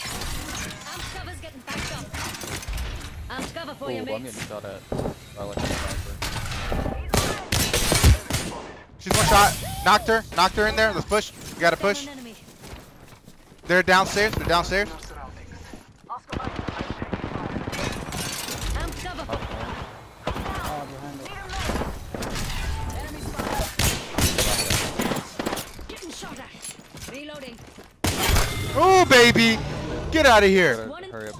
Amp cover's getting backed up. Amp cover for Oh, you, I'm getting shot at. I went to the sniper. She's one shot. Knocked her. Knocked her in there. Let's push. You gotta push. They're downstairs. They're downstairs. Amp cover for Oh, behind us. enemy spotted. Getting shot at. Reloading. Oh baby, Get out of here. Hurry up.